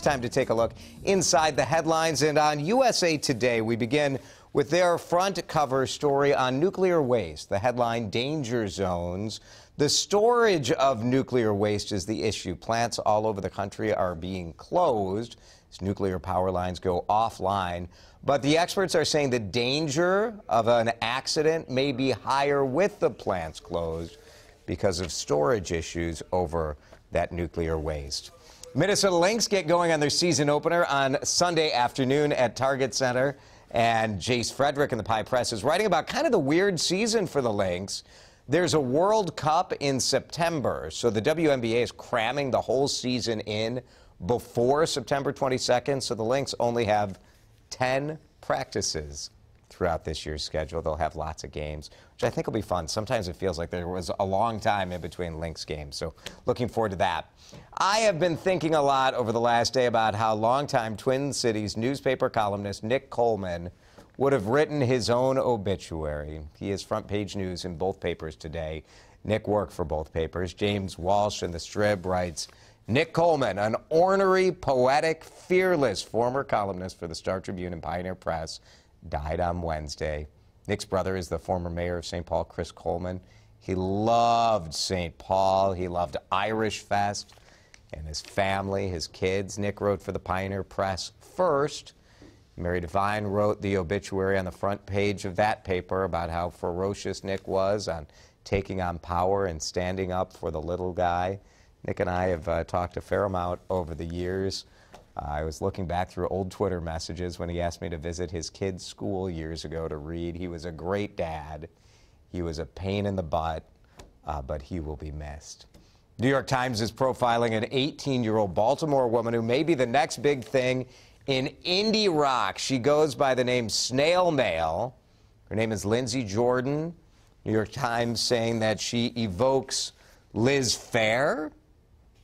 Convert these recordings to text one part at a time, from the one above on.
It's time to take a look inside the headlines. And on USA Today, we begin with their front cover story on nuclear waste. The headline Danger Zones. The storage of nuclear waste is the issue. Plants all over the country are being closed as nuclear power lines go offline. But the experts are saying the danger of an accident may be higher with the plants closed because of storage issues over that nuclear waste. Minnesota Lynx get going on their season opener on Sunday afternoon at Target Center. And Jace Frederick in the Pie Press is writing about kind of the weird season for the Lynx. There's a World Cup in September, so the WNBA is cramming the whole season in before September 22nd, so the Lynx only have 10 practices throughout this year's schedule. They'll have lots of games, which I think will be fun. Sometimes it feels like there was a long time in between Lynx games, so looking forward to that. I have been thinking a lot over the last day about how longtime Twin Cities newspaper columnist Nick Coleman would have written his own obituary. He is front page news in both papers today. Nick worked for both papers. James Walsh in the Strib writes, Nick Coleman, an ornery, poetic, fearless former columnist for the Star Tribune and Pioneer Press, died on Wednesday. Nick's brother is the former mayor of St. Paul, Chris Coleman. He loved St. Paul. He loved Irish Fest and his family, his kids. Nick wrote for the Pioneer Press first. Mary Divine wrote the obituary on the front page of that paper about how ferocious Nick was on taking on power and standing up for the little guy. Nick and I have uh, talked a fair amount over the years. I was looking back through old Twitter messages when he asked me to visit his kid's school years ago to read. He was a great dad. He was a pain in the butt, uh, but he will be missed. New York Times is profiling an 18 year old Baltimore woman who may be the next big thing in indie rock. She goes by the name Snail Mail. Her name is Lindsey Jordan. New York Times saying that she evokes Liz Phair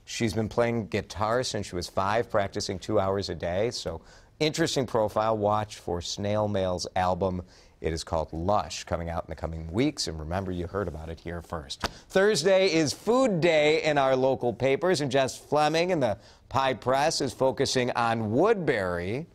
She's been playing guitar since she was five, practicing two hours a day. So, interesting profile. Watch for Snail Mail's album. It is called Lush, coming out in the coming weeks. And remember, you heard about it here first. Thursday is Food Day in our local papers, and Jess Fleming in the Pie Press is focusing on Woodbury.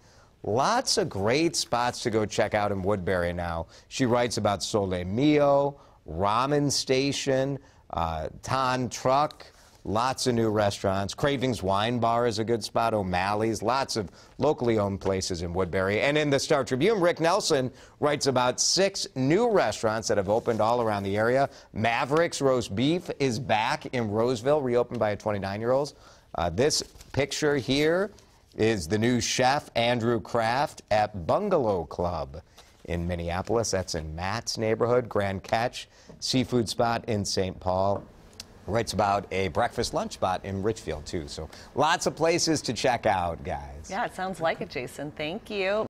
Lots of great spots to go check out in Woodbury now. She writes about Sole Mio, Ramen Station, uh, Tan Truck. Lots of new restaurants. Cravings Wine Bar is a good spot. O'Malley's. Lots of locally owned places in Woodbury. And in the Star Tribune, Rick Nelson writes about six new restaurants that have opened all around the area. Mavericks Roast Beef is back in Roseville, reopened by a 29-year-old. Uh, this picture here is the new chef, Andrew Kraft, at Bungalow Club in Minneapolis. That's in Matt's neighborhood. Grand Catch Seafood Spot in St. Paul writes about a breakfast lunch spot in Richfield, too. So lots of places to check out, guys. Yeah, it sounds like it, Jason. Thank you.